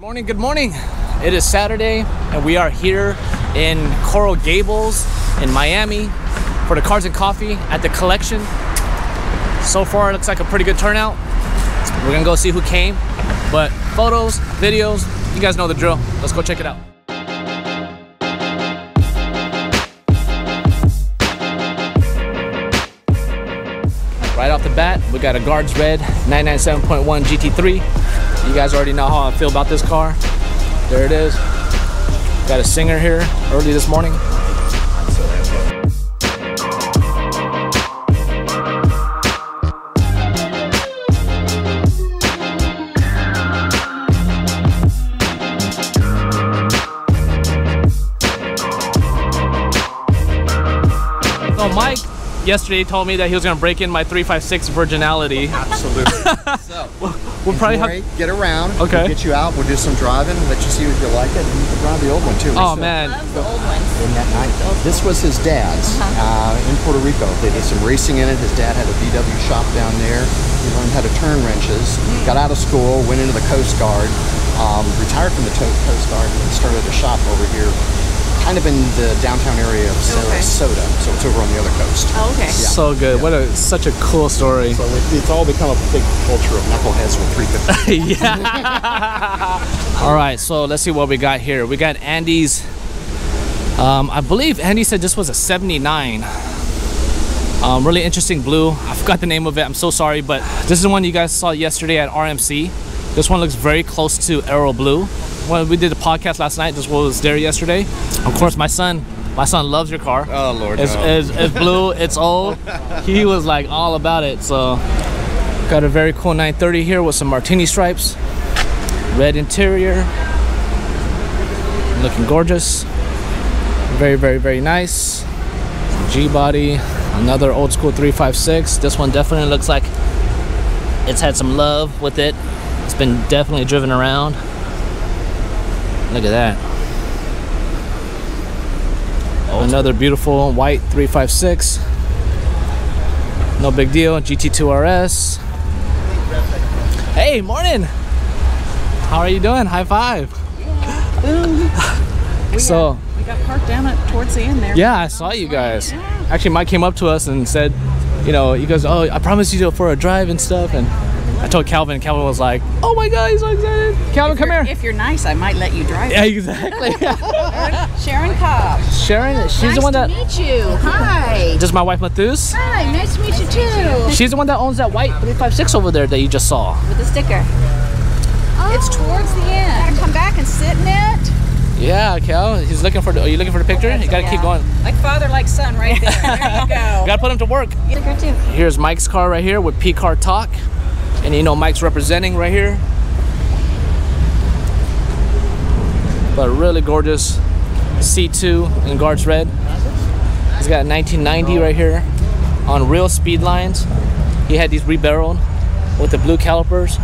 Good morning, good morning. It is Saturday, and we are here in Coral Gables in Miami for the Cars and Coffee at the collection. So far, it looks like a pretty good turnout. We're gonna go see who came, but photos, videos, you guys know the drill. Let's go check it out. Off the bat, we got a Guards Red 997.1 GT3. You guys already know how I feel about this car. There it is. Got a singer here early this morning. So Mike yesterday told me that he was gonna break in my 356 virginality. Absolutely. so, We'll probably enjoy, have. get around. Okay. We'll get you out. We'll do some driving. Let you see if you like it. And you can drive the old one too. Oh man, Love the old ones. Isn't that nice? This was his dad's uh, in Puerto Rico. They did some racing in it. His dad had a VW shop down there. He learned how to turn wrenches. Got out of school, went into the Coast Guard, um, retired from the Coast Guard, and started a shop over here, kind of in the downtown area of Okay. So it's over on the other coast. Oh, okay. so good. What a such a cool story. So it, it's all become a big culture of knuckleheads with 350. yeah. All right, so let's see what we got here. We got Andy's. Um, I believe Andy said this was a 79. Um, really interesting blue. I forgot the name of it. I'm so sorry, but this is the one you guys saw yesterday at RMC. This one looks very close to Aero Blue. When we did the podcast last night, this was there yesterday. Of course, my son, my son loves your car. Oh, Lord, It's, no. it's, it's blue. It's old. He was like all about it. So got a very cool 930 here with some martini stripes, red interior, looking gorgeous. Very, very, very nice. G body, another old school 356. This one definitely looks like it's had some love with it. It's been definitely driven around. Look at that. Another beautiful white 356. No big deal. GT2 RS. Hey, morning. How are you doing? High five. so, We got parked down at, towards the end there. yeah, I saw you guys. Actually, Mike came up to us and said, you know, he goes, "Oh, I promised you to for a drive and stuff." And I told Calvin. and Calvin was like, "Oh my God, he's so excited!" Calvin, If come here. If you're nice, I might let you drive. Yeah, exactly. Sharon Cobb. Sharon, she's nice the one that. Nice to that. meet you. Hi. This is my wife, Mathus. Hi. Nice to meet you too. She's the one that owns that white 356 over there that you just saw. With the sticker. Oh. It's towards the end. Gotta come back and sit in it. Yeah, Cal. He's looking for. The, are you looking for the picture? You gotta keep Yeah. going. Like father, like son, right there. There you go. Gotta put him to work. Sticker too. Here's Mike's car right here with P Car Talk. And you know Mike's representing right here. But really gorgeous C2 in Guards Red. He's got a 1990 right here on real speed lines. He had these rebarreled with the blue calipers.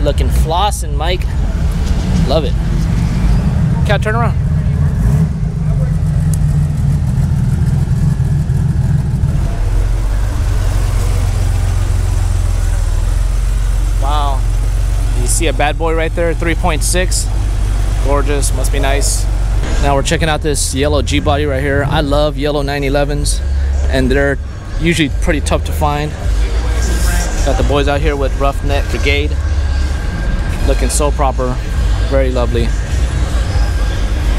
Looking floss and Mike. Love it. Cat, turn around. Wow. You see a bad boy right there, 3.6. Gorgeous, must be nice. Now we're checking out this yellow G body right here. I love yellow 911s, and they're usually pretty tough to find. Got the boys out here with Roughneck Brigade. Looking so proper, very lovely.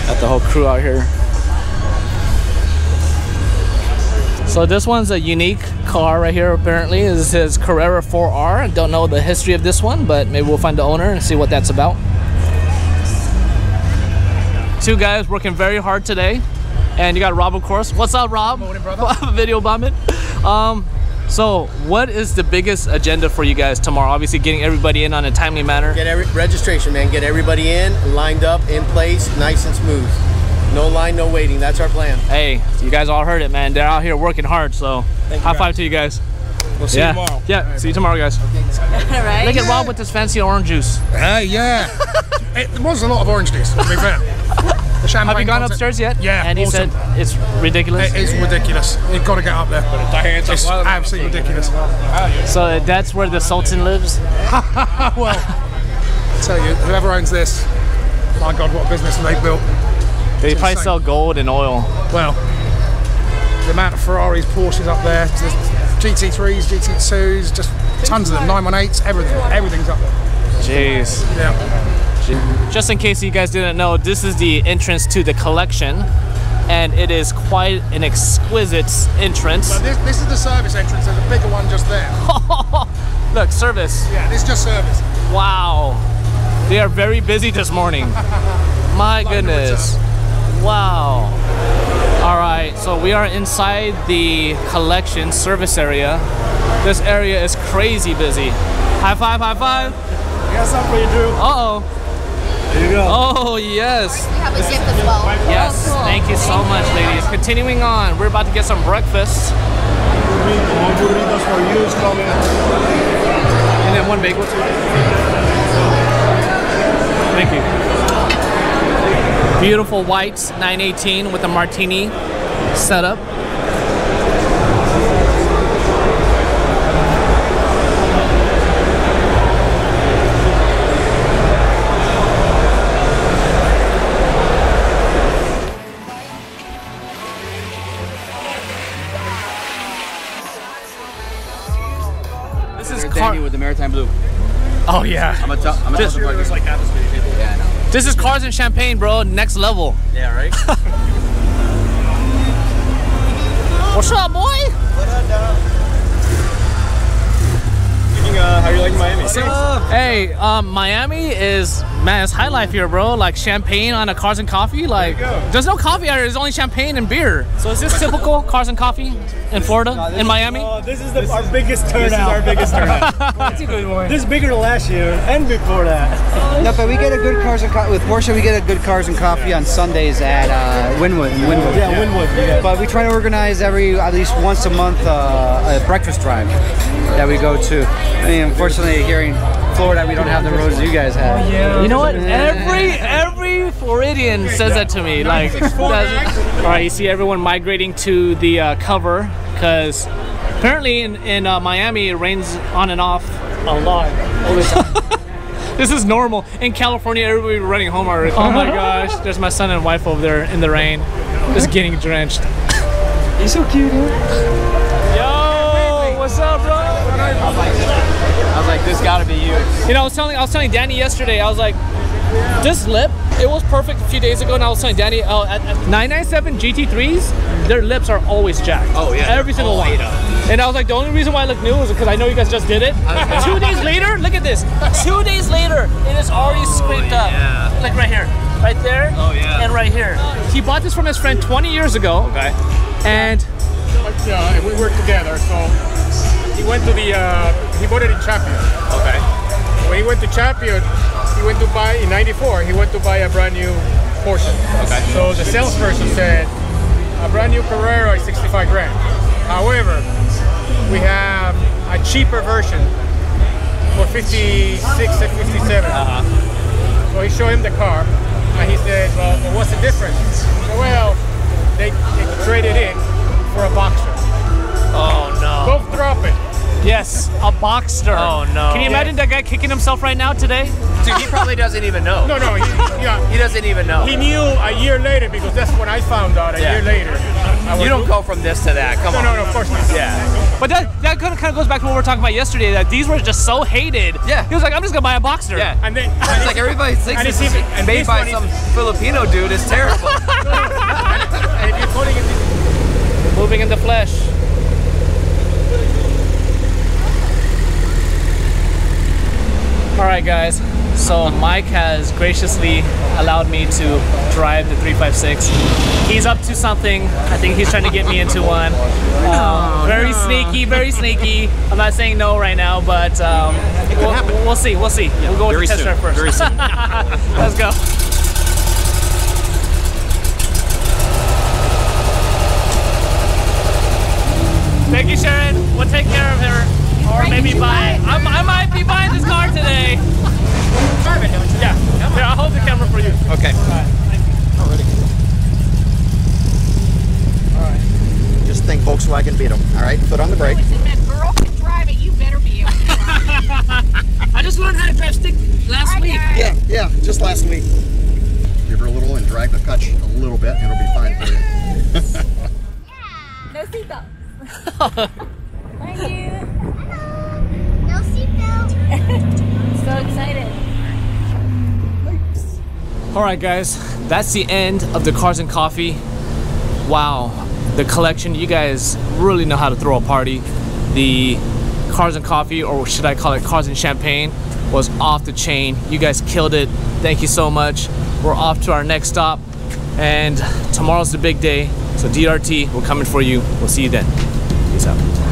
Got the whole crew out here. So this one's a unique car right here apparently. This is Carrera 4R. Don't know the history of this one, but maybe we'll find the owner and see what that's about. Two guys working very hard today. And you got Rob of course. What's up Rob? Morning brother. Video bombing. Um, so what is the biggest agenda for you guys tomorrow? Obviously getting everybody in on a timely manner. Get every registration, man. Get everybody in, lined up, in place, nice and smooth. No line, no waiting. That's our plan. Hey, you guys all heard it, man. They're out here working hard, so Thank high guys. five to you guys. We'll see yeah. you tomorrow. Yeah, see you tomorrow, guys. All right. Look at Rob with this fancy orange juice. Hey, yeah. it was a lot of orange juice, to be fair. The champagne Have you gone content- upstairs yet? Yeah, And he awesome. said it's ridiculous. It is ridiculous. You've got to get up there. It's absolutely ridiculous. So uh, that's where the Sultan lives. well, I tell you, whoever owns this, my God, what a business they built. They probably insane. sell gold and oil. Well, the amount of Ferraris, Porsches up there, just GT3s, GT2s, just tons of them, 918s, everything, everything's up there. Jeez. Yeah. Just in case you guys didn't know, this is the entrance to the collection, and it is quite an exquisite entrance. But this, this is the service entrance. There's a bigger one just there. Look, service. Yeah, this is just service. Wow. They are very busy this morning. My goodness. Wow. All right, so we are inside the collection service area. This area is crazy busy. High five, high five. I got something for you, Drew. Uh oh. Here you go. Oh, yes. We have a gift as well. Yes. Oh, cool. Thank you so much, ladies. Continuing on, we're about to get some breakfast. More burritos for you is coming. And then one bagel too. Thank you. Beautiful whites, 918 with a martini setup. This is car- Danny with the Maritime Blue. Oh yeah. I'm a tough. I'm a This- tough party. like half as big. Yeah, I know. This is cars and champagne, bro. Next level. Yeah, right. What's up, boy? Uh, how you liking Miami? Hey, um, Miami is man, it's high life here, bro. Like champagne on a cars and coffee. Like, there's no coffee out here. There's only champagne and beer. So is this typical cars and coffee in Florida, in Miami? Uh, this is the, our biggest turnout. This is our biggest turnout. That's a good one. This is bigger than last year and before that. No, but we get a good cars and co- with Porsche. We get a good cars and coffee on Sundays at uh, Wynwood. in Wynwood. Yeah, Wynwood. You guys. But we try to organize every at least once a month uh, a breakfast drive that we go to. I mean, unfortunately, here in Florida, we don't have the roads you guys have. You know what? Every every Floridian says that to me. Like, all right, you see everyone migrating to the uh, cover because apparently in in uh, Miami it rains on and off A lot. All the time. This is normal. In California, everybody running home already. Oh my gosh, there's my son and wife over there in the rain, just getting drenched. He's so cute. Huh? I was like, this gotta be you. You know, I was telling I was telling Danny yesterday. I was like, this lip, it was perfect a few days ago, and I was telling Danny, oh, at, at 997 GT3s, their lips are always jacked. Oh, yeah, every they're single one. up. And I was like, the only reason why I look new is because I know you guys just did it. Two days later, look at this. Two days later, it is already scraped up. yeah. Like right here, right there. Oh, yeah. And right here. He bought this from his friend 20 years ago. Okay. And But, uh, we work together, so he went to the, uh, he bought it in Champion. Okay. When he went to Champion, he went to buy, in 94, he went to buy a brand new Porsche. Okay. So the salesperson said, a brand new Carrera is 65 grand. However, we have a cheaper version for 56 and 57. Uh-huh. So he showed him the car, and he said, well, what's the difference? Well, they, they traded in for a Boxer. Yes, a Boxster. Oh, no. Can you imagine that guy kicking himself right now today? Dude, he probably doesn't even know. No, no, he, yeah, He doesn't even know. he knew a year later because that's when I found out a Yeah. year later. You don't go from this to that. Come No, on. no, no, of course not. Yeah. But that that kind of kind of goes back to what we were talking about yesterday. That these were just so hated. Yeah. He was like, I'm just gonna buy a Boxster. Yeah. And then It's like everybody thinks and this it's is even- made this by one is- some Filipino dude. It's terrible. and if you're it Moving in the flesh. All right, guys. So Mike has graciously allowed me to drive the 356. He's up to something. I think he's trying to get me into one. Um, very sneaky, very sneaky. I'm not saying no right now, but um, we'll, we'll see. We'll see. we'll go with the test soon, drive first. Let's go. Thank you, Sharon. We'll take care of her. Or maybe buy. I'm, I might be buying this car today. Yeah. Here, I'll hold the camera for you. okay. Alright. Just think Volkswagen beat them. All right, foot on the brake. Girl can drive it, you better be able to drive. I just learned how to drive stick last week. Yeah, yeah, just last week. Give her a little and drag the clutch a little bit, and it'll be fine for you. No seatbelts. Thank you. So excited. All right, guys, that's the end of the Cars and Coffee. Wow, the collection. You guys really know how to throw a party. The Cars and Coffee, or should I call it Cars and Champagne, was off the chain. You guys killed it. Thank you so much. We're off to our next stop, and tomorrow's the big day. So DRT, we're coming for you. We'll see you then. Peace out.